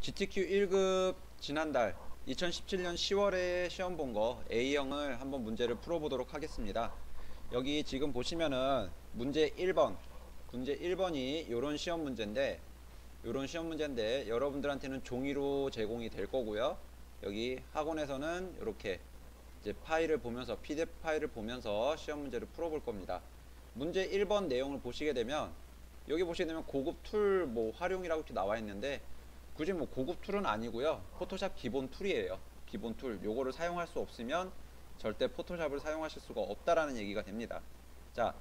GTQ 1급 지난달 2017년 10월에 시험 본 거 A형을 한번 문제를 풀어보도록 하겠습니다. 여기 지금 보시면은 문제 1번, 문제 1번이 이런 시험 문제인데 이런 시험 문제인데 여러분들한테는 종이로 제공이 될 거고요. 여기 학원에서는 이렇게 이제 파일을 보면서 PDF 파일을 보면서 시험 문제를 풀어볼 겁니다. 문제 1번 내용을 보시게 되면 여기 보시게 되면 고급 툴 뭐 활용이라고 이렇게 나와 있는데 굳이 뭐 고급 툴은 아니고요. 포토샵 기본 툴이에요. 기본 툴. 요거를 사용할 수 없으면 절대 포토샵을 사용하실 수가 없다라는 얘기가 됩니다. 자,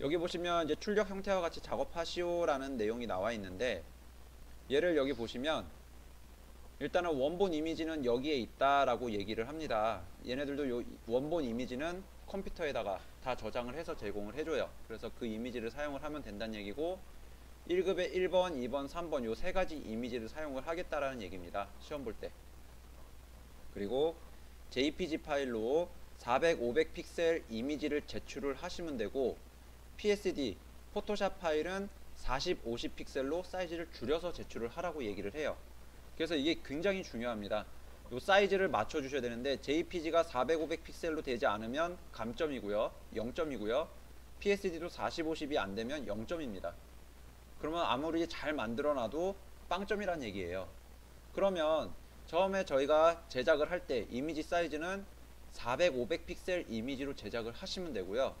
여기 보시면 이제 출력 형태와 같이 작업하시오라는 내용이 나와 있는데 얘를 여기 보시면 일단은 원본 이미지는 여기에 있다라고 얘기를 합니다. 얘네들도 요 원본 이미지는 컴퓨터에다가 다 저장을 해서 제공을 해줘요. 그래서 그 이미지를 사용을 하면 된다는 얘기고 1급에 1번, 2번, 3번 요 세 가지 이미지를 사용을 하겠다라는 얘기입니다. 시험 볼 때. 그리고 JPG 파일로 400, 500 픽셀 이미지를 제출을 하시면 되고 PSD, 포토샵 파일은 40, 50 픽셀로 사이즈를 줄여서 제출을 하라고 얘기를 해요. 그래서 이게 굉장히 중요합니다. 요 사이즈를 맞춰 주셔야 되는데 JPG가 400, 500 픽셀로 되지 않으면 감점이고요. 0점이고요. PSD도 40, 50이 안 되면 0점입니다. 그러면 아무리 잘 만들어 놔도 빵점이란 얘기예요. 그러면 처음에 저희가 제작을 할 때 이미지 사이즈는 400, 500 픽셀 이미지로 제작을 하시면 되고요.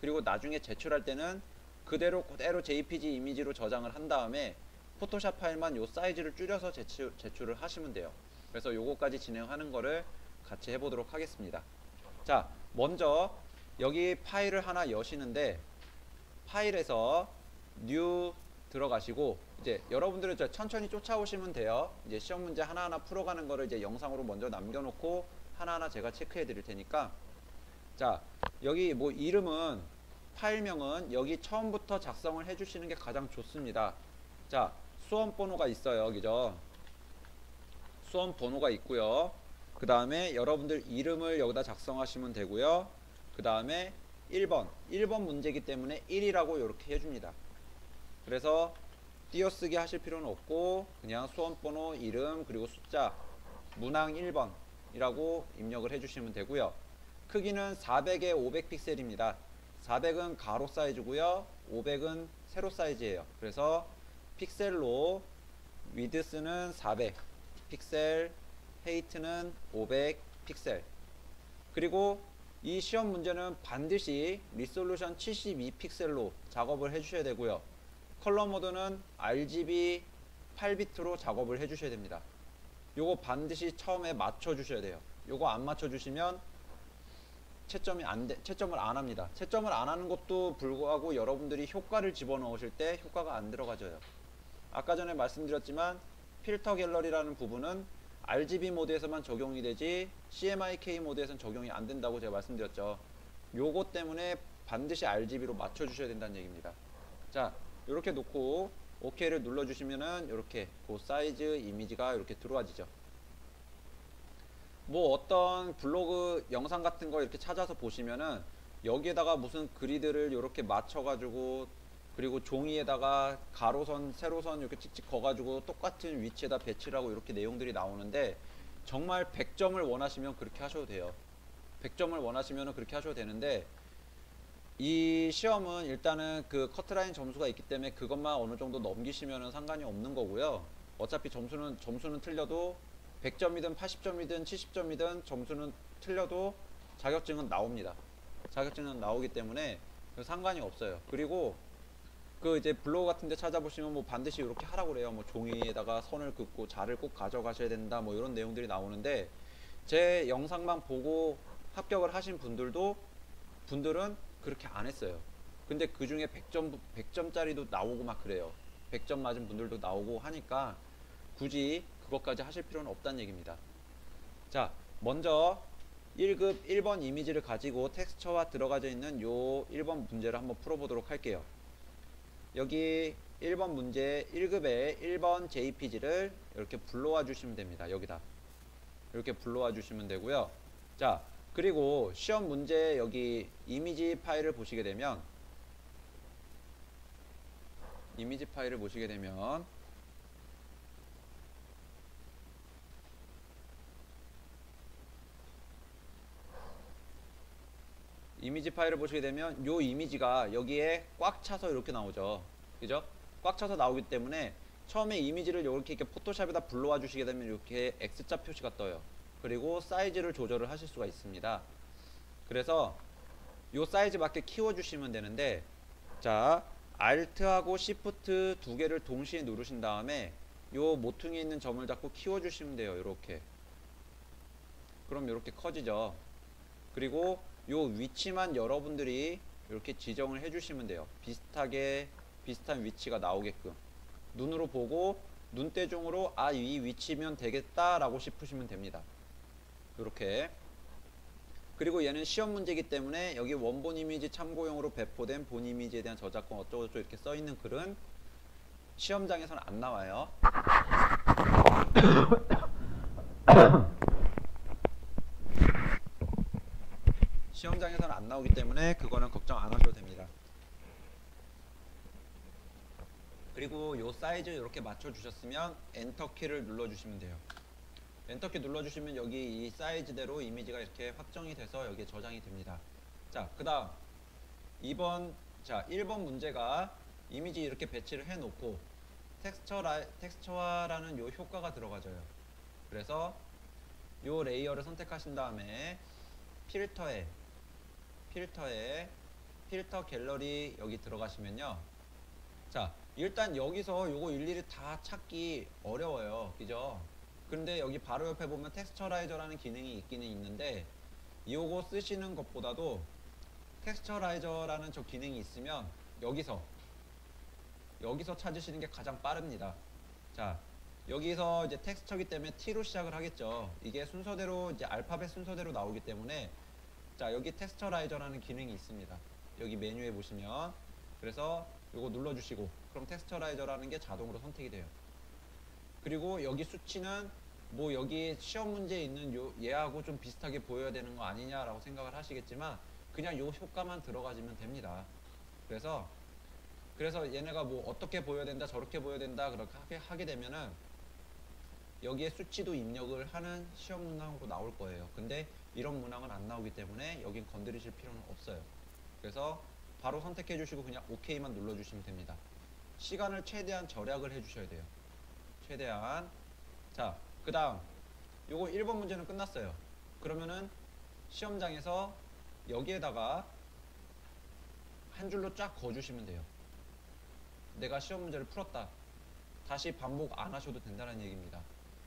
그리고 나중에 제출할 때는 그대로 그대로 JPG 이미지로 저장을 한 다음에 포토샵 파일만 요 사이즈를 줄여서 제출, 제출을 하시면 돼요. 그래서 요거까지 진행하는 거를 같이 해보도록 하겠습니다. 자, 먼저 여기 파일을 하나 여시는데 파일에서 new 들어가시고 이제 여러분들은 천천히 쫓아오시면 돼요. 이제 시험 문제 하나하나 풀어가는 거를 이제 영상으로 먼저 남겨놓고 하나하나 제가 체크해 드릴 테니까 자 여기 뭐 이름은 파일명은 여기 처음부터 작성을 해주시는 게 가장 좋습니다. 자 수험 번호가 있어요, 그죠? 수험 번호가 있고요. 그 다음에 여러분들 이름을 여기다 작성하시면 되고요. 그 다음에 1번, 1번 문제이기 때문에 1이라고 이렇게 해줍니다. 그래서 띄어쓰기 하실 필요는 없고 그냥 수험번호, 이름, 그리고 숫자 문항 1번이라고 입력을 해주시면 되고요. 크기는 400에 500 픽셀입니다. 400은 가로 사이즈고요. 500은 세로 사이즈예요. 그래서 픽셀로 width는 400 픽셀, height는 500 픽셀. 그리고 이 시험 문제는 반드시 resolution 72 픽셀로 작업을 해주셔야 되고요. 컬러 모드는 RGB 8비트로 작업을 해주셔야 됩니다. 요거 반드시 처음에 맞춰주셔야 돼요. 요거 안 맞춰주시면 채점이 안 돼, 채점을 안 합니다. 채점을 안 하는 것도 불구하고 여러분들이 효과를 집어넣으실 때 효과가 안 들어가져요. 아까 전에 말씀드렸지만 필터 갤러리라는 부분은 RGB 모드에서만 적용이 되지 CMYK 모드에서는 적용이 안 된다고 제가 말씀드렸죠. 요거 때문에 반드시 RGB로 맞춰주셔야 된다는 얘기입니다. 자, 이렇게 놓고 OK를 눌러주시면은 이렇게 그 사이즈 이미지가 이렇게 들어와지죠. 뭐 어떤 블로그 영상 같은 거 이렇게 찾아서 보시면은 여기에다가 무슨 그리드를 이렇게 맞춰가지고 그리고 종이에다가 가로선, 세로선 이렇게 찍찍 거가지고 똑같은 위치에다 배치를 하고 이렇게 내용들이 나오는데 정말 100점을 원하시면 그렇게 하셔도 돼요. 100점을 원하시면 그렇게 하셔도 되는데 이 시험은 일단은 그 커트라인 점수가 있기 때문에 그것만 어느 정도 넘기시면 상관이 없는 거고요. 어차피 점수는 점수는 틀려도 100점이든 80점이든 70점이든 점수는 틀려도 자격증은 나옵니다. 자격증은 나오기 때문에 상관이 없어요. 그리고 그 이제 블로그 같은 데 찾아보시면 뭐 반드시 이렇게 하라고 그래요. 뭐 종이에다가 선을 긋고 자를 꼭 가져가셔야 된다. 뭐 이런 내용들이 나오는데 제 영상만 보고 합격을 하신 분들도 분들은 그렇게 안 했어요. 근데 그 중에 100점 100점짜리도 나오고 막 그래요. 100점 맞은 분들도 나오고 하니까 굳이 그것까지 하실 필요는 없다는 얘기입니다. 자, 먼저 1급 1번 이미지를 가지고 텍스처와 들어가져 있는 요 1번 문제를 한번 풀어보도록 할게요. 여기 1번 문제 1급에 1번 JPG를 이렇게 불러와 주시면 됩니다. 여기다. 이렇게 불러와 주시면 되고요. 자, 그리고 시험 문제 여기 이미지 파일을 보시게 되면 이미지 파일을 보시게 되면 이미지 파일을 보시게 되면 요 이미지가 여기에 꽉 차서 이렇게 나오죠 그죠? 꽉 차서 나오기 때문에 처음에 이미지를 이렇게, 이렇게 포토샵에다 불러와 주시게 되면 이렇게 X자 표시가 떠요 그리고 사이즈를 조절을 하실 수가 있습니다. 그래서 요 사이즈 맞게 키워 주시면 되는데 자 Alt하고 Shift 두 개를 동시에 누르신 다음에 요 모퉁이에 있는 점을 잡고 키워 주시면 돼요. 이렇게 그럼 이렇게 커지죠. 그리고 요 위치만 여러분들이 이렇게 지정을 해주시면 돼요. 비슷하게 비슷한 위치가 나오게끔 눈으로 보고 눈대중으로 아 이 위치면 되겠다라고 싶으시면 됩니다. 이렇게 그리고 얘는 시험 문제이기 때문에 여기 원본 이미지 참고용으로 배포된 본 이미지에 대한 저작권 어쩌고저쩌고 이렇게 써 있는 글은 시험장에서는 안 나와요. 시험장에서는 안 나오기 때문에 그거는 걱정 안 하셔도 됩니다. 그리고 요 사이즈 이렇게 맞춰 주셨으면 엔터 키를 눌러 주시면 돼요. 엔터 키 눌러 주시면 여기 이 사이즈대로 이미지가 이렇게 확정이 돼서 여기에 저장이 됩니다. 자, 그 다음 2번 자, 1번 문제가 이미지 이렇게 배치를 해 놓고 텍스처라 텍스처화라는 요 효과가 들어가져요. 그래서 요 레이어를 선택하신 다음에 필터에 필터에 필터 갤러리 여기 들어가시면요. 자, 일단 여기서 요거 일일이 다 찾기 어려워요. 그죠? 근데 여기 바로 옆에 보면 texturizer라는 기능이 있기는 있는데 요거 쓰시는 것보다도 texturizer라는 저 기능이 있으면 여기서 여기서 찾으시는 게 가장 빠릅니다. 자, 여기서 이제 텍스처기 때문에 T로 시작을 하겠죠. 이게 순서대로 이제 알파벳 순서대로 나오기 때문에 자, 여기 texturizer라는 기능이 있습니다. 여기 메뉴에 보시면 그래서 요거 눌러 주시고 그럼 texturizer라는 게 자동으로 선택이 돼요. 그리고 여기 수치는 뭐 여기 시험 문제에 있는 요 얘하고 좀 비슷하게 보여야 되는 거 아니냐라고 생각을 하시겠지만 그냥 요 효과만 들어가지면 됩니다. 그래서 그래서 얘네가 뭐 어떻게 보여야 된다 저렇게 보여야 된다 그렇게 하게, 하게 되면은 여기에 수치도 입력을 하는 시험 문항으로 나올 거예요. 근데 이런 문항은 안 나오기 때문에 여긴 건드리실 필요는 없어요. 그래서 바로 선택해 주시고 그냥 OK만 눌러 주시면 됩니다. 시간을 최대한 절약을 해 주셔야 돼요. 최대한 자, 그 다음 요거 1번 문제는 끝났어요. 그러면은 시험장에서 여기에다가 한 줄로 쫙 그어주시면 돼요. 내가 시험 문제를 풀었다. 다시 반복 안 하셔도 된다는 얘기입니다.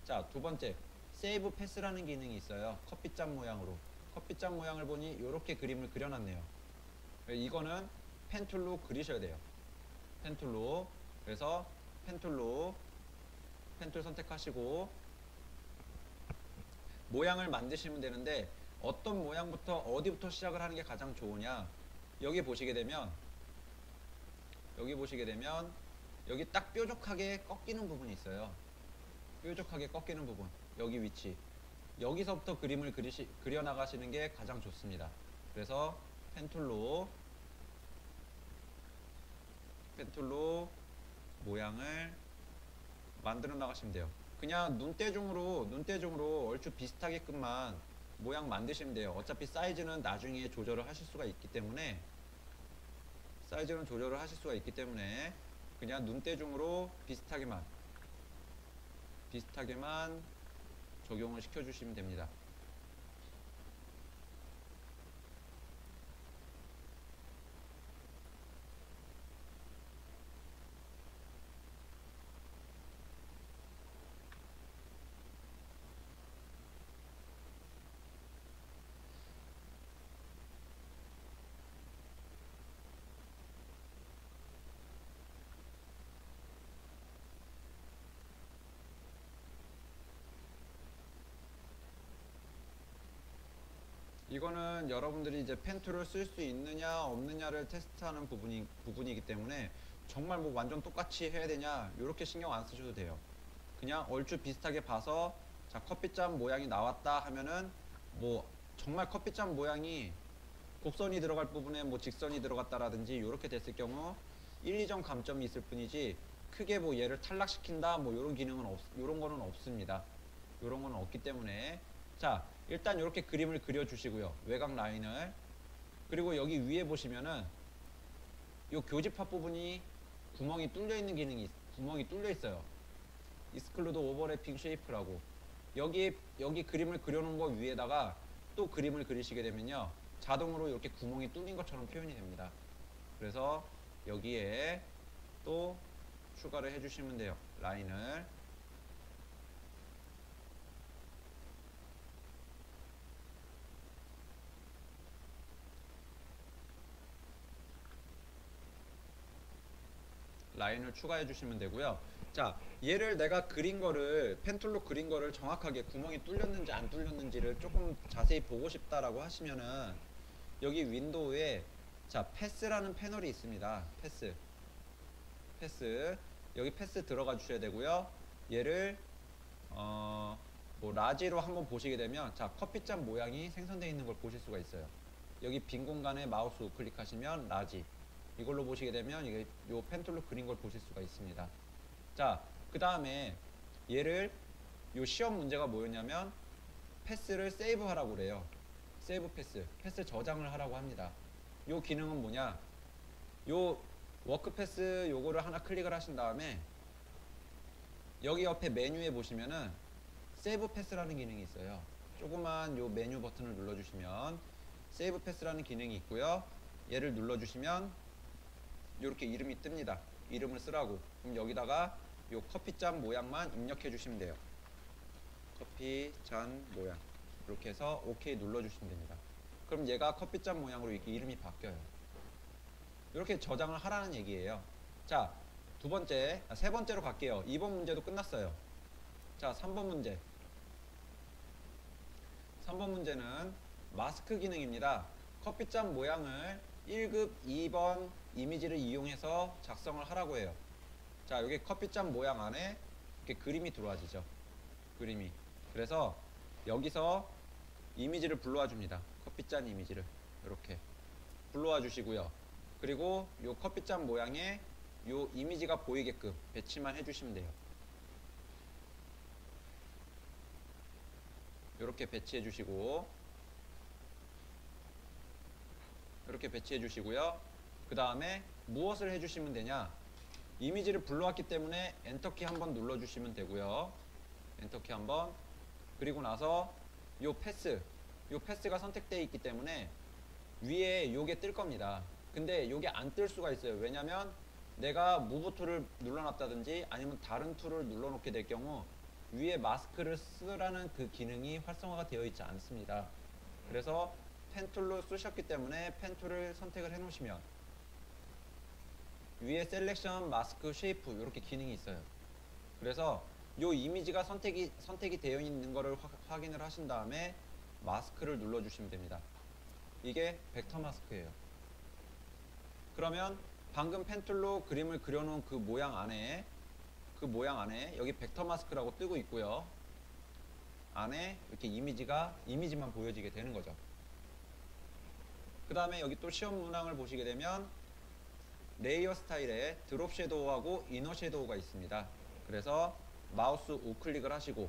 자, 두 번째. 세이브 패스라는 기능이 있어요. 커피잔 모양으로. 커피잔 모양을 보니 이렇게 그림을 그려놨네요. 이거는 펜툴로 그리셔야 돼요. 펜툴로. 그래서 펜툴로 펜툴 선택하시고 모양을 만드시면 되는데 어떤 모양부터 어디부터 시작을 하는 게 가장 좋으냐? 여기 보시게 되면 여기 보시게 되면 여기 딱 뾰족하게 꺾이는 부분이 있어요. 뾰족하게 꺾이는 부분 여기 위치. 여기서부터 그림을 그리시, 그려나가시는 게 가장 좋습니다. 그래서 펜툴로 펜툴로 모양을 만들어 나가시면 돼요. 그냥 눈대중으로 눈대중으로 얼추 비슷하게끔만 모양 만드시면 돼요. 어차피 사이즈는 나중에 조절을 하실 수가 있기 때문에 사이즈는 조절을 하실 수가 있기 때문에 그냥 눈대중으로 비슷하게만 비슷하게만 적용을 시켜 주시면 됩니다. 이거는 여러분들이 이제 펜툴을 쓸 수 있느냐 없느냐를 테스트하는 부분이, 부분이기 때문에 정말 뭐 완전 똑같이 해야 되냐 이렇게 신경 안 쓰셔도 돼요. 그냥 얼추 비슷하게 봐서 자 커피잔 모양이 나왔다 하면은 뭐 정말 커피잔 모양이 곡선이 들어갈 부분에 뭐 직선이 들어갔다라든지 이렇게 됐을 경우 1, 2점 감점이 있을 뿐이지 크게 뭐 얘를 탈락시킨다 뭐 이런 기능은 없 이런 거는 없습니다. 이런 거는 없기 때문에 자 일단 이렇게 그림을 그려 주시고요 외곽 라인을 그리고 여기 위에 보시면은 요 교집합 부분이 구멍이 뚫려 있는 기능이 있- 구멍이 뚫려 있어요. exclude overlapping shape라고 여기 여기 그림을 그려놓은 거 위에다가 또 그림을 그리시게 되면요 자동으로 이렇게 구멍이 뚫린 것처럼 표현이 됩니다. 그래서 여기에 또 추가를 해주시면 돼요. 라인을 라인을 추가해 주시면 되고요. 자, 얘를 내가 그린 거를 펜툴로 그린 거를 정확하게 구멍이 뚫렸는지 안 뚫렸는지를 조금 자세히 보고 싶다라고 하시면은 여기 윈도우에 자, path라는 패널이 있습니다. path. path. 여기 path 들어가 주셔야 되고요. 얘를 어, 뭐 large로 한번 보시게 되면 자, 커피잔 모양이 생성되어 있는 걸 보실 수가 있어요. 여기 빈 공간에 마우스 우클릭하시면 large. 이걸로 보시게 되면 이게 요 pen tool로 그린 걸 보실 수가 있습니다. 자, 그 다음에 얘를 요 시험 문제가 뭐였냐면 path를 save 하라고 그래요. save path, path 저장을 하라고 합니다. 요 기능은 뭐냐? 요 work path 요거를 하나 클릭을 하신 다음에 여기 옆에 메뉴에 보시면은 save path라는 기능이 있어요. 조그만 요 메뉴 버튼을 눌러주시면 save path라는 기능이 있고요. 얘를 눌러주시면 이렇게 이름이 뜹니다. 이름을 쓰라고. 그럼 여기다가 요 커피잔 모양만 입력해 주시면 돼요. 커피잔 모양. 이렇게 해서 OK 눌러 주시면 됩니다. 그럼 얘가 커피잔 모양으로 이렇게 이름이 바뀌어요. 이렇게 저장을 하라는 얘기예요. 자, 두 번째, 아, 세 번째로 갈게요. 2번 문제도 끝났어요. 자, 3번 문제. 3번 문제는 마스크 기능입니다. 커피잔 모양을 1급 2번 이미지를 이용해서 작성을 하라고 해요. 자, 여기 커피잔 모양 안에 이렇게 그림이 들어와지죠. 그림이. 그래서 여기서 이미지를 불러와 줍니다. 커피잔 이미지를. 이렇게. 불러와 주시고요. 그리고 요 커피잔 모양에 요 이미지가 보이게끔 배치만 해주시면 돼요. 이렇게 배치해 주시고 이렇게 배치해 주시고요. 그 다음에 무엇을 해주시면 되냐? 이미지를 불러왔기 때문에 엔터키 한번 눌러주시면 되고요. 엔터키 한번 그리고 나서 요 path 요 path가 선택되어 있기 때문에 위에 요게 뜰 겁니다. 근데 요게 안 뜰 수가 있어요. 왜냐면 내가 move tool을 눌러놨다든지 아니면 다른 툴을 눌러놓게 될 경우 위에 마스크를 쓰라는 그 기능이 활성화가 되어 있지 않습니다. 그래서 pen tool로 쓰셨기 때문에 pen tool을 선택을 해 놓으시면 위에 selection mask shape 이렇게 기능이 있어요. 그래서 요 이미지가 선택이 선택이 되어 있는 거를 확- 확인을 하신 다음에 마스크를 눌러 주시면 됩니다. 이게 벡터 마스크예요. 그러면 방금 pen tool로 그림을 그려 놓은 그 모양 안에 그 모양 안에 여기 벡터 마스크라고 뜨고 있고요. 안에 이렇게 이미지가 이미지만 보여지게 되는 거죠. 그 다음에 여기 또 시험 문항을 보시게 되면 layer style에 drop shadow하고 inner shadow가 있습니다. 그래서 마우스 우클릭을 하시고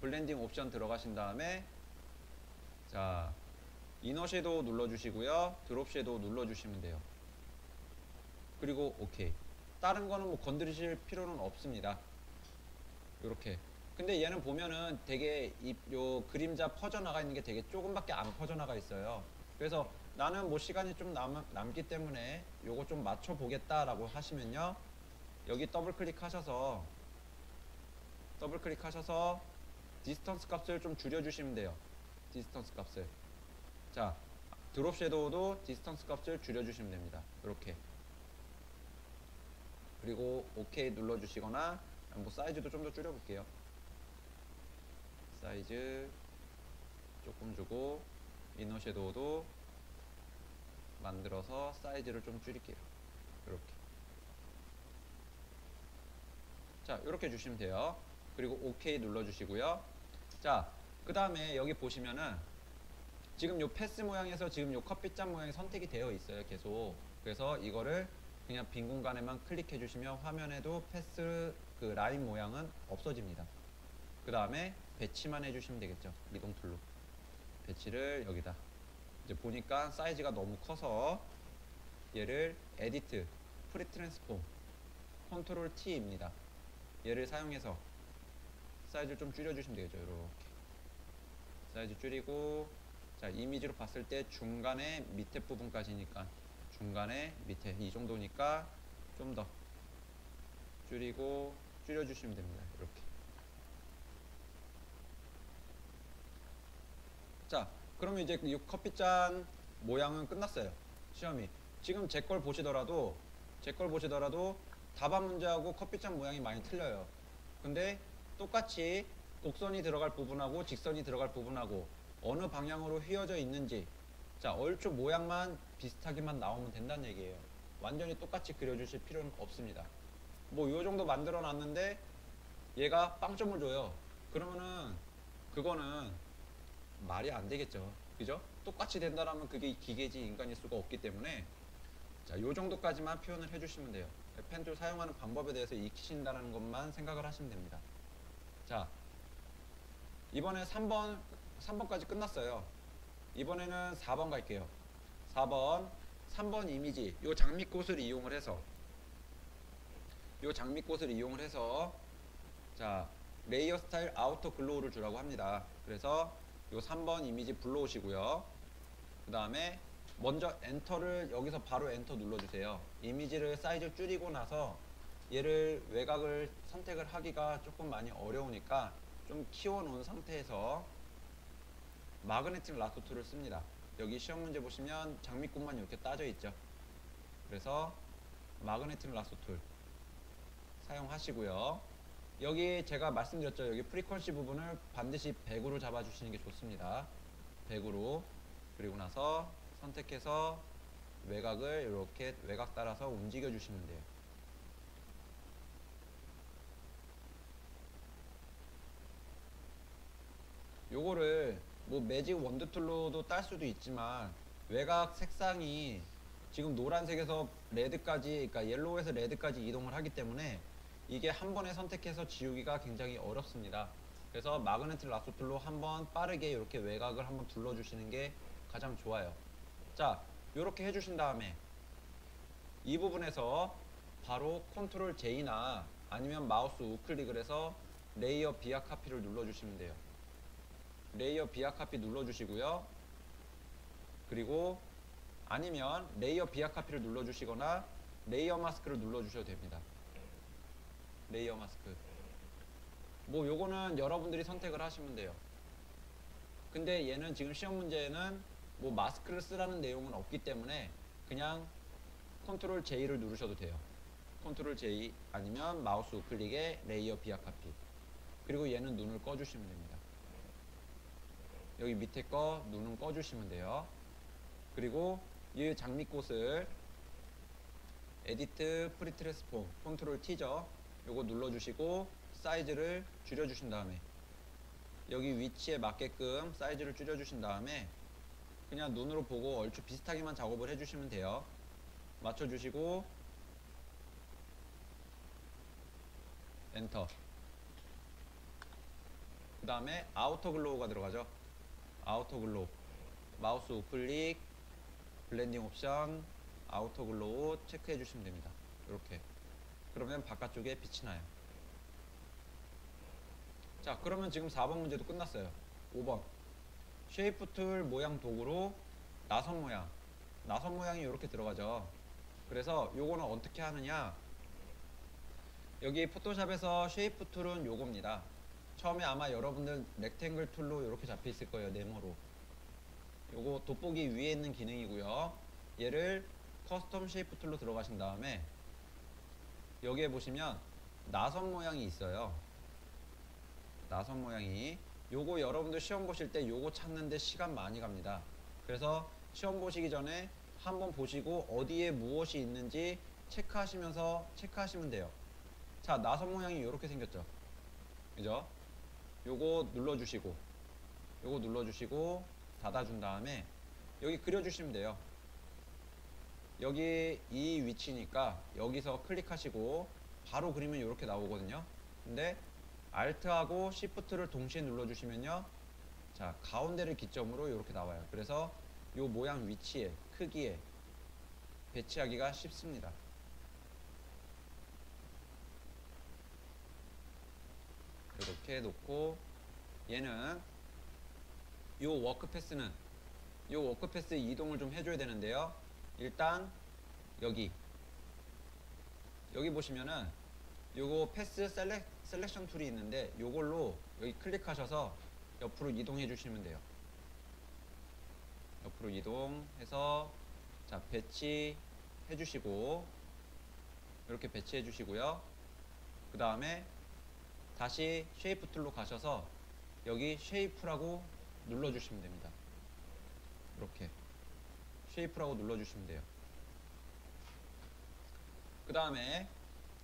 blending option 들어가신 다음에 자 inner shadow 눌러주시고요. drop shadow 눌러주시면 돼요. 그리고 오케이. 다른 거는 뭐 건드리실 필요는 없습니다. 요렇게. 근데 얘는 보면은 되게 이 요 그림자 퍼져나가 있는 게 되게 조금밖에 안 퍼져나가 있어요. 그래서 나는 뭐 시간이 좀 남, 남기 때문에 요거 좀 맞춰 보겠다라고 하시면요. 여기 더블 클릭하셔서 더블 클릭하셔서 distance 값을 좀 줄여 주시면 돼요. distance 값을. 자, drop shadow도 distance 값을 줄여 주시면 됩니다. 이렇게. 그리고 OK 눌러 주시거나 뭐 사이즈도 좀 더 줄여 볼게요. 사이즈 조금 주고 이너 섀도우도 만들어서 사이즈를 좀 줄일게요. 이렇게. 자, 이렇게 주시면 돼요. 그리고 OK 눌러 주시고요. 자, 그 다음에 여기 보시면은 지금 요 패스 모양에서 지금 요 커피잔 모양이 선택이 되어 있어요. 계속. 그래서 이거를 그냥 빈 공간에만 클릭해 주시면 화면에도 path 그 라인 모양은 없어집니다. 그 다음에 배치만 해주시면 되겠죠. 이동 tool로. 배치를 여기다 이제 보니까 사이즈가 너무 커서 얘를 edit free transform control T입니다. 얘를 사용해서 사이즈를 좀 줄여주시면 되겠죠. 이렇게 사이즈 줄이고 자 이미지로 봤을 때 중간에 밑에 부분까지니까 중간에 밑에 이 정도니까 좀 더 줄이고 줄여주시면 됩니다. 이렇게 자 그러면 이제 이 커피잔 모양은 끝났어요. 시험이 지금 제 걸 보시더라도 제 걸 보시더라도 답안 문제하고 커피잔 모양이 많이 틀려요. 근데 똑같이 곡선이 들어갈 부분하고 직선이 들어갈 부분하고 어느 방향으로 휘어져 있는지 자 얼추 모양만 비슷하게만 나오면 된다는 얘기예요. 완전히 똑같이 그려주실 필요는 없습니다. 뭐요 정도 만들어 놨는데 얘가 빵점을 줘요. 그러면은 그거는 말이 안 되겠죠. 그죠? 똑같이 된다라면 그게 기계지 인간일 수가 없기 때문에 자, 요 정도까지만 표현을 해주시면 돼요. pen tool 사용하는 방법에 대해서 익히신다는 것만 생각을 하시면 됩니다. 자, 이번에 3번, 3번까지 끝났어요. 이번에는 4번 갈게요. 4번, 3번 이미지, 요 장미꽃을 이용을 해서, 요 장미꽃을 이용을 해서, 자, layer style outer glow를 주라고 합니다. 그래서 요 3번 이미지 불러오시고요. 그 다음에 먼저 엔터를 여기서 바로 엔터 눌러주세요. 이미지를 사이즈 줄이고 나서 얘를 외곽을 선택을 하기가 조금 많이 어려우니까 좀 키워놓은 상태에서 magnetic lasso tool을 씁니다. 여기 시험 문제 보시면 장미꽃만 이렇게 따져 있죠. 그래서 magnetic lasso tool 사용하시고요. 여기 제가 말씀드렸죠. 여기 frequency 부분을 반드시 100으로 잡아주시는 게 좋습니다. 100으로 그리고 나서 선택해서 외곽을 이렇게 외곽 따라서 움직여 주시면 돼요. 요거를 뭐 magic wand tool로도 딸 수도 있지만 외곽 색상이 지금 노란색에서 red까지 그러니까 yellow에서 red까지 이동을 하기 때문에 이게 한 번에 선택해서 지우기가 굉장히 어렵습니다. 그래서 magnetic lasso tool로 한 번 빠르게 이렇게 외곽을 한번 둘러 주시는 게 가장 좋아요. 자, 이렇게 해주신 다음에 이 부분에서 바로 control J나 아니면 마우스 우클릭을 해서 layer via copy를 눌러주시면 돼요. layer via copy 눌러주시고요. 그리고 아니면 layer via copy를 눌러주시거나 layer mask를 눌러주셔도 됩니다. layer mask. 뭐 요거는 여러분들이 선택을 하시면 돼요. 근데 얘는 지금 시험 문제에는 뭐 mask를 쓰라는 내용은 없기 때문에 그냥 control J를 누르셔도 돼요. control J 아니면 마우스 우클릭에 layer via copy. 그리고 얘는 눈을 꺼주시면 됩니다. 여기 밑에 거 눈은 꺼주시면 돼요. 그리고 이 장미꽃을 edit free transform control T죠. 요거 눌러주시고 사이즈를 줄여주신 다음에 여기 위치에 맞게끔 사이즈를 줄여주신 다음에 그냥 눈으로 보고 얼추 비슷하게만 작업을 해주시면 돼요. 맞춰주시고 엔터 그 다음에 outer glow가 들어가죠. outer glow 마우스 우클릭 blending option outer glow 체크해 주시면 됩니다. 이렇게 그러면 바깥쪽에 빛이 나요. 자 그러면 지금 4번 문제도 끝났어요. 5번 shape tool 모양 도구로 나선 모양 나선 모양이 이렇게 들어가죠. 그래서 요거는 어떻게 하느냐 여기 포토샵에서 shape tool은 요겁니다. 처음에 아마 여러분들 rectangle tool로 이렇게 잡혀 있을 거예요. 네모로. 요거 돋보기 위에 있는 기능이고요. 얘를 custom shape tool로 들어가신 다음에 여기에 보시면 나선 모양이 있어요. 나선 모양이 요거 여러분들 시험 보실 때 요거 찾는데 시간 많이 갑니다. 그래서 시험 보시기 전에 한번 보시고 어디에 무엇이 있는지 체크하시면서 체크하시면 돼요. 자, 나선 모양이 이렇게 생겼죠. 그죠? 요거 눌러주시고, 요거 눌러주시고, 닫아준 다음에 여기 그려주시면 돼요. 여기 이 위치니까 여기서 클릭하시고 바로 그리면 이렇게 나오거든요. 근데 Alt하고 Shift를 동시에 눌러주시면요. 자, 가운데를 기점으로 이렇게 나와요. 그래서 요 모양 위치에 크기에 배치하기가 쉽습니다. 이렇게 놓고 얘는 요 워크패스는 요 워크패스 이동을 좀 해줘야 되는데요. 일단 여기 여기 보시면은 요거 path selec, selection tool이 있는데 요걸로 여기 클릭하셔서 옆으로 이동해 주시면 돼요. 옆으로 이동해서 자 배치 해 주시고 이렇게 배치해 주시고요. 그 다음에 다시 shape tool로 가셔서 여기 shape라고 눌러 주시면 됩니다. 이렇게 shape라고 눌러주시면 돼요. 그 다음에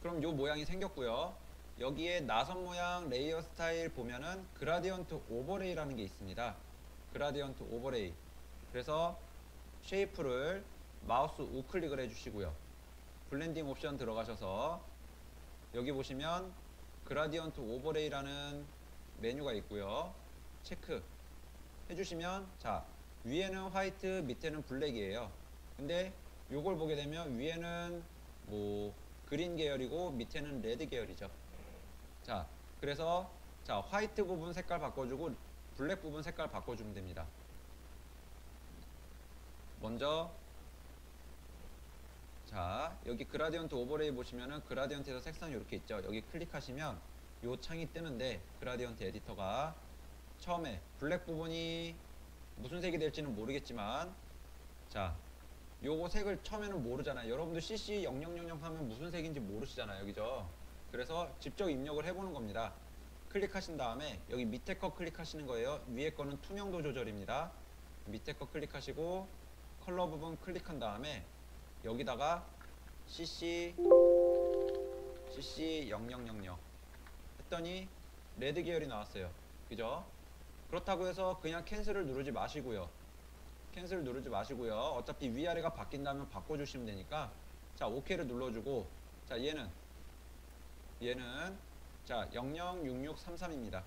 그럼 요 모양이 생겼고요. 여기에 나선 모양 layer style 보면은 gradient overlay라는 게 있습니다. gradient overlay. 그래서 shape를 마우스 우클릭을 해주시고요. blending option 들어가셔서 여기 보시면 gradient overlay라는 메뉴가 있고요. 체크 해주시면 자 위에는 white 밑에는 black이에요. 근데 요걸 보게 되면 위에는 뭐 green 계열이고 밑에는 red 계열이죠. 자 그래서 자 white 부분 색깔 바꿔주고 black 부분 색깔 바꿔주면 됩니다. 먼저 자 여기 gradient overlay 보시면은 gradient에서 색상이 이렇게 있죠 여기 클릭하시면 요 창이 뜨는데 gradient editor가 처음에 black 부분이 무슨 색이 될지는 모르겠지만 자 요거 색을 처음에는 모르잖아요. 여러분들 CC0000 하면 무슨 색인지 모르시잖아요. 그죠? 그래서 직접 입력을 해보는 겁니다. 클릭하신 다음에 여기 밑에 거 클릭하시는 거예요. 위에 거는 투명도 조절입니다. 밑에 거 클릭하시고 컬러 부분 클릭한 다음에 여기다가 cc cc 0000 했더니 red 계열이 나왔어요. 그죠 그렇다고 해서 그냥 cancel을 누르지 마시고요. cancel 누르지 마시고요. 어차피 위아래가 바뀐다면 바꿔주시면 되니까. 자 OK를 눌러주고. 자 얘는 얘는 자 006633입니다.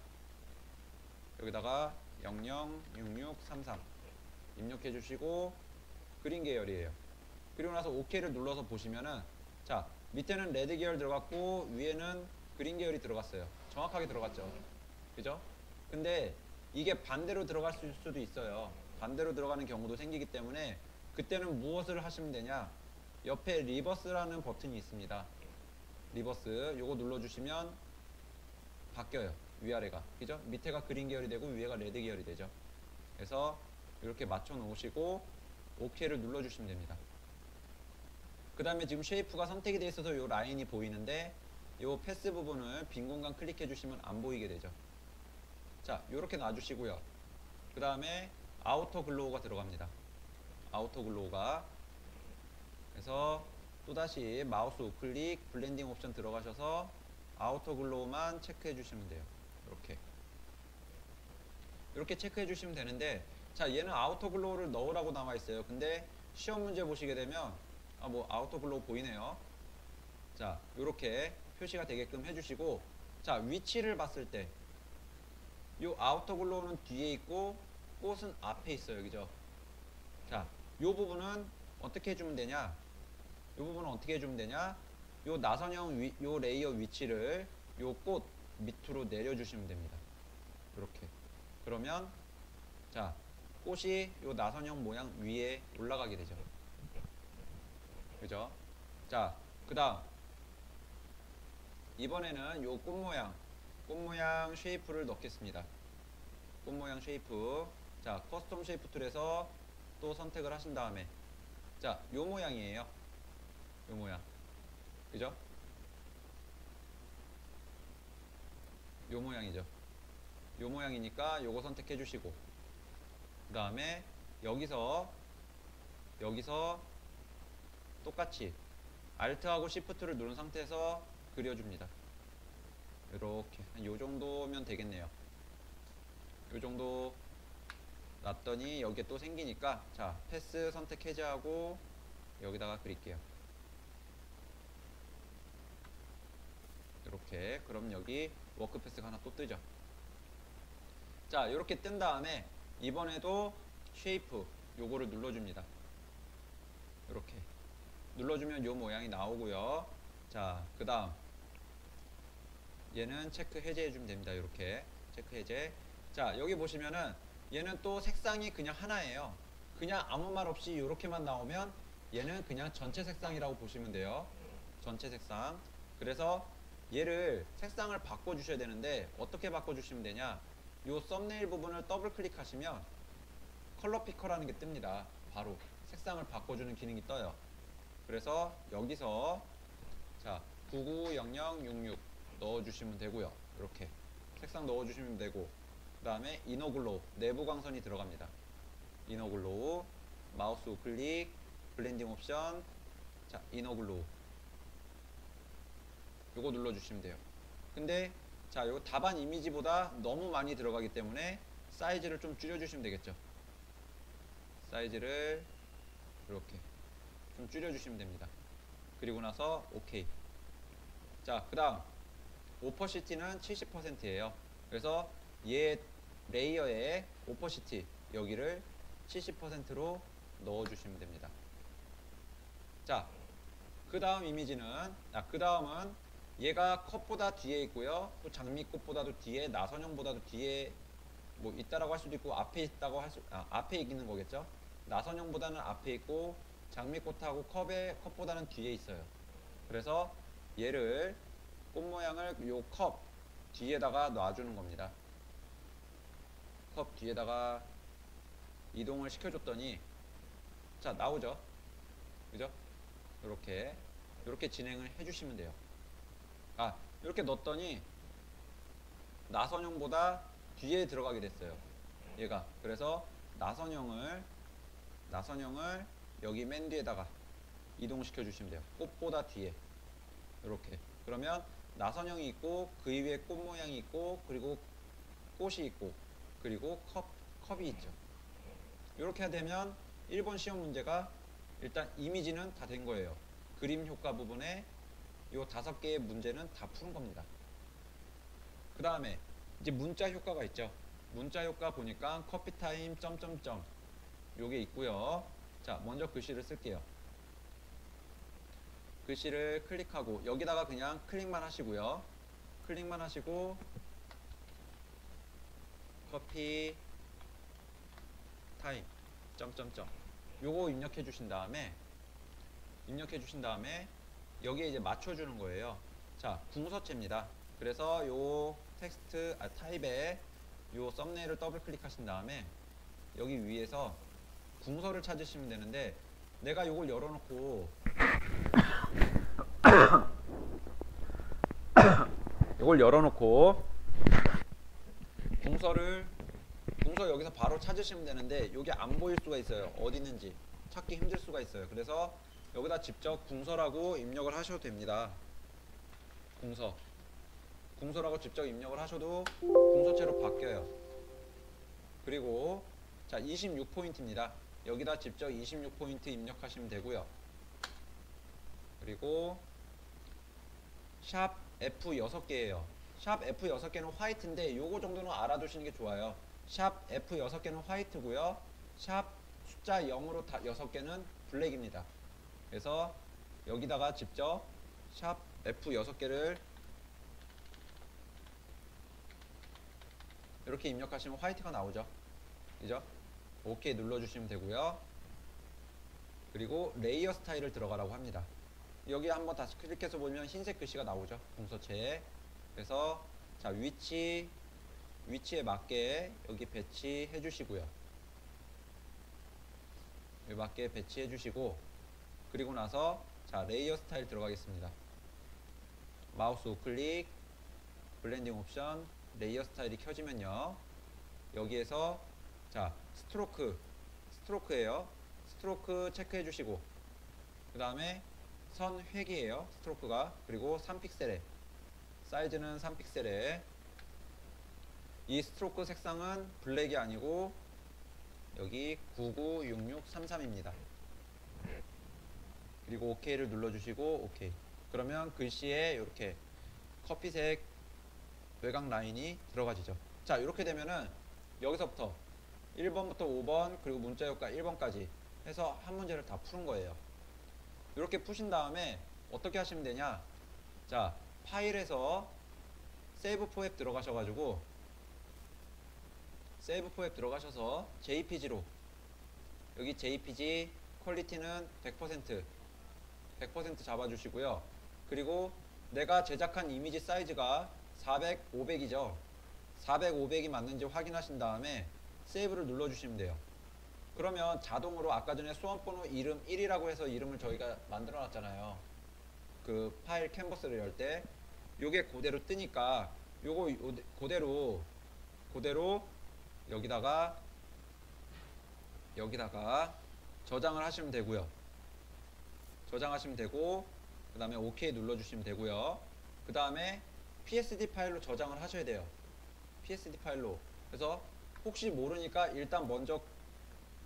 여기다가 006633 입력해 주시고 그린 계열이에요. 그리고 나서 OK를 눌러서 보시면은 자 밑에는 레드 계열 들어갔고 위에는 그린 계열이 들어갔어요. 정확하게 들어갔죠? 그죠? 근데 이게 반대로 들어갈 수도 있어요. 반대로 들어가는 경우도 생기기 때문에 그때는 무엇을 하시면 되냐? 옆에 reverse라는 버튼이 있습니다. reverse 요거 눌러주시면 바뀌어요. 위아래가. 그죠? 밑에가 green 계열이 되고 위에가 red 계열이 되죠. 그래서 이렇게 맞춰 놓으시고 OK를 눌러주시면 됩니다. 그 다음에 지금 shape가 선택이 되어 있어서 이 라인이 보이는데 이 path 부분을 빈 공간 클릭해 주시면 안 보이게 되죠 자 이렇게 놔주시고요. 그 다음에 outer glow가 들어갑니다. outer glow가. 그래서 또다시 마우스 우클릭 blending option 들어가셔서 outer glow만 체크해 주시면 돼요. 이렇게. 이렇게 체크해 주시면 되는데 자 얘는 outer glow를 넣으라고 나와 있어요. 근데 시험 문제 보시게 되면 아 뭐 outer glow 보이네요. 자 이렇게 표시가 되게끔 해주시고 자 위치를 봤을 때 요 outer glow는 뒤에 있고 꽃은 앞에 있어요. 그죠? 자 요 부분은 어떻게 해주면 되냐? 요 부분은 어떻게 해주면 되냐? 요 나선형 위, 요 layer 위치를 요 꽃 밑으로 내려주시면 됩니다. 이렇게. 그러면 자 꽃이 요 나선형 모양 위에 올라가게 되죠. 그죠? 자 그 다음 이번에는 요 꽃 모양 꽃 모양 shape를 넣겠습니다. 꽃 모양 shape. 자 custom shape tool에서 또 선택을 하신 다음에 자 요 모양이에요. 요 모양. 그죠? 요 모양이죠. 요 모양이니까 요거 선택해 주시고 그 다음에 여기서 여기서 똑같이 Alt하고 Shift를 누른 상태에서 그려줍니다 이렇게. 한 요 정도면 되겠네요. 요 정도 놨더니 여기에 또 생기니까 자 path 선택 해제하고 여기다가 그릴게요. 이렇게. 그럼 여기 work path가 하나 또 뜨죠. 자 이렇게 뜬 다음에 이번에도 shape 요거를 눌러줍니다. 이렇게. 눌러주면 요 모양이 나오고요. 자, 그 다음 얘는 체크 해제해 주면 됩니다. 이렇게 체크 해제. 자, 여기 보시면은 얘는 또 색상이 그냥 하나예요. 그냥 아무 말 없이 이렇게만 나오면 얘는 그냥 전체 색상이라고 보시면 돼요. 전체 색상. 그래서 얘를 색상을 바꿔주셔야 되는데 어떻게 바꿔주시면 되냐? 요 썸네일 부분을 더블 클릭하시면 color picker라는 게 뜹니다. 바로 색상을 바꿔주는 기능이 떠요. 그래서 여기서 자 990066 넣어주시면 되고요. 이렇게 색상 넣어주시면 되고 그 다음에 inner glow 내부 광선이 들어갑니다. inner glow 마우스 우클릭 blending option 자 inner glow 요거 눌러주시면 돼요. 근데 자 요 답안 이미지보다 너무 많이 들어가기 때문에 사이즈를 좀 줄여주시면 되겠죠. 사이즈를 이렇게 좀 줄여주시면 됩니다. 그리고 나서 오케이. 자, 그 다음 opacity는 70%예요. 그래서 얘 layer에 opacity 여기를 70%로 넣어주시면 됩니다. 자, 그 다음 이미지는 아, 그 다음은 얘가 컵보다 뒤에 있고요. 또 장미꽃보다도 뒤에 나선형보다도 뒤에 뭐 있다라고 할 수도 있고 앞에 있다고 할 수, 아, 앞에 있는 거겠죠. 나선형보다는 앞에 있고 장미꽃하고 컵에 컵보다는 뒤에 있어요. 그래서 얘를 꽃 모양을 요 컵 뒤에다가 놔주는 겁니다. 컵 뒤에다가 이동을 시켜줬더니 자 나오죠. 그죠? 이렇게 이렇게 진행을 해주시면 돼요. 아 이렇게 넣었더니 나선형보다 뒤에 들어가게 됐어요. 얘가 그래서 나선형을 나선형을 여기 맨 뒤에다가 이동시켜 주시면 돼요. 꽃보다 뒤에 이렇게 그러면 나선형이 있고 그 위에 꽃 모양이 있고 그리고 꽃이 있고 그리고 컵 컵이 있죠. 이렇게 되면 1번 시험 문제가 일단 이미지는 다 된 거예요. 그림 효과 부분에 요 다섯 개의 문제는 다 푸는 겁니다. 그 다음에 이제 문자 효과가 있죠. 문자 효과 보니까 커피 타임 점점점 요게 있고요. 자, 먼저 글씨를 쓸게요. 글씨를 클릭하고 여기다가 그냥 클릭만 하시고요. 클릭만 하시고 커피 타임 점점점 요거 입력해 주신 다음에 입력해 주신 다음에 여기에 이제 맞춰 주는 거예요. 자, 궁서체입니다. 그래서 요 텍스트 아, 타입에 요 썸네일을 더블 클릭하신 다음에 여기 위에서 궁서를 찾으시면 되는데 내가 요걸 열어놓고 이걸 열어놓고 궁서를 궁서 여기서 바로 찾으시면 되는데 여기 안 보일 수가 있어요. 어디 있는지 찾기 힘들 수가 있어요. 그래서 여기다 직접 궁서라고 입력을 하셔도 됩니다. 궁서. 궁서라고 직접 입력을 하셔도 궁서체로 바뀌어요. 그리고 자 26포인트입니다. 여기다 직접 26포인트 입력하시면 되고요 그리고 샵 F 6개예요. 샵 F 6개는 화이트인데 요거 정도는 알아두시는 게 좋아요. 샵 F 6개는 화이트고요. 샵 숫자 0으로 다 6개는 블랙입니다. 그래서 여기다가 직접 샵 F 6개를 이렇게 입력하시면 화이트가 나오죠. 그죠? 오케이 눌러주시면 되고요. 그리고 layer style을 들어가라고 합니다. 여기 한번 다시 클릭해서 보면 흰색 글씨가 나오죠. 궁서체에. 그래서 자 위치 위치에 맞게 여기 배치해 주시고요. 여기 맞게 배치해 주시고 그리고 나서 자 layer style 들어가겠습니다. 마우스 우클릭 blending option layer style이 켜지면요. 여기에서 자 stroke stroke예요. stroke 체크해 주시고 그 다음에 선 획이에요. stroke가. 그리고 3픽셀에 사이즈는 3픽셀에 이 stroke 색상은 블랙이 아니고 여기 996633입니다. 그리고 OK를 눌러주시고 OK. 그러면 글씨에 이렇게 커피색 외곽 라인이 들어가지죠. 자 이렇게 되면은 여기서부터 1번부터 5번 그리고 문자 효과 1번까지 해서 한 문제를 다 푸는 거예요. 이렇게 푸신 다음에 어떻게 하시면 되냐? 자, 파일에서 세이브 포 앱 들어가셔가지고 save for web 들어가셔서 JPG로 여기 JPG quality는 100% 100% 잡아주시고요. 그리고 내가 제작한 이미지 사이즈가 400, 500이죠. 400, 500이 맞는지 확인하신 다음에 save를 눌러주시면 돼요. 그러면 자동으로 아까 전에 수험번호 이름 1이라고 해서 이름을 저희가 만들어 놨잖아요. 그 파일 캔버스를 열 때 요게 그대로 뜨니까 요거 요- 그대로 그대로 여기다가 여기다가 저장을 하시면 되고요. 저장하시면 되고 그 다음에 OK 눌러주시면 되고요. 그 다음에 PSD 파일로 저장을 하셔야 돼요. PSD 파일로. 그래서 혹시 모르니까 일단 먼저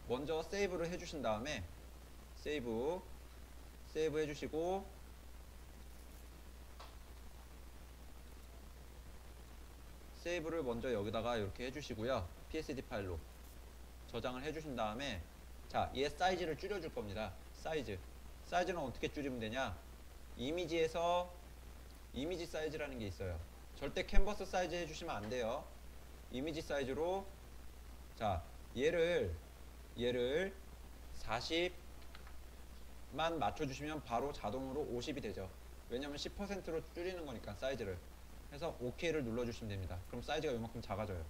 먼저 세이브를 해주신 다음에 세이브 save 해주시고 save를 먼저 여기다가 이렇게 해주시고요. PSD 파일로 저장을 해주신 다음에 자, 얘 사이즈를 줄여줄 겁니다. 사이즈. 사이즈는 어떻게 줄이면 되냐? 이미지에서 이미지 사이즈라는 게 있어요. 절대 캔버스 사이즈 해주시면 안 돼요. 이미지 사이즈로 자, 얘를 얘를 40만 맞춰주시면 바로 자동으로 50이 되죠. 왜냐면 10%로 줄이는 거니까 사이즈를. 해서 OK를 눌러주시면 됩니다. 그럼 사이즈가 이만큼 작아져요.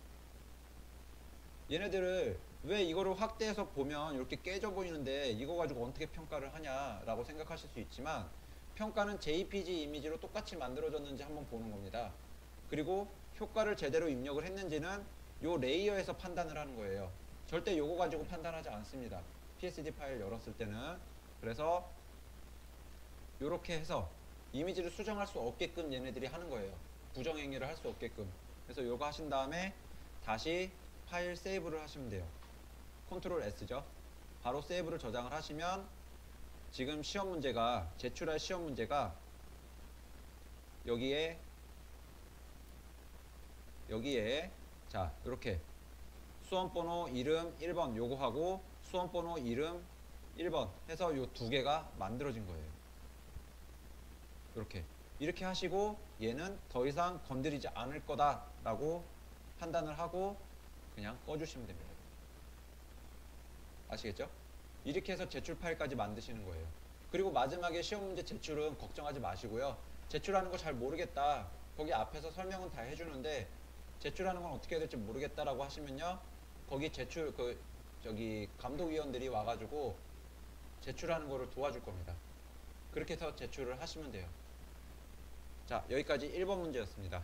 얘네들을 왜 이거를 확대해서 보면 이렇게 깨져 보이는데 이거 가지고 어떻게 평가를 하냐라고 생각하실 수 있지만 평가는 JPG 이미지로 똑같이 만들어졌는지 한번 보는 겁니다. 그리고 효과를 제대로 입력을 했는지는 요 layer에서 판단을 하는 거예요. 절대 요거 가지고 판단하지 않습니다. PSD 파일 열었을 때는 그래서 요렇게 해서 이미지를 수정할 수 없게끔 얘네들이 하는 거예요. 부정행위를 할 수 없게끔. 그래서 요거 하신 다음에 다시 파일 save를 하시면 돼요. Control S죠. 바로 save를 저장을 하시면 지금 시험 문제가 제출할 시험 문제가 여기에 여기에 자 이렇게 수험 번호 이름 1번 요거 하고 수험 번호 이름 1번 해서 요 두 개가 만들어진 거예요. 이렇게 이렇게 하시고 얘는 더 이상 건드리지 않을 거다라고 판단을 하고 그냥 꺼주시면 됩니다. 아시겠죠? 이렇게 해서 제출 파일까지 만드시는 거예요. 그리고 마지막에 시험 문제 제출은 걱정하지 마시고요. 제출하는 거 잘 모르겠다. 거기 앞에서 설명은 다 해주는데 제출하는 건 어떻게 해야 될지 모르겠다라고 하시면요. 거기 제출 그 저기 감독위원들이 와가지고 제출하는 거를 도와줄 겁니다. 그렇게 해서 제출을 하시면 돼요. 자, 여기까지 1번 문제였습니다.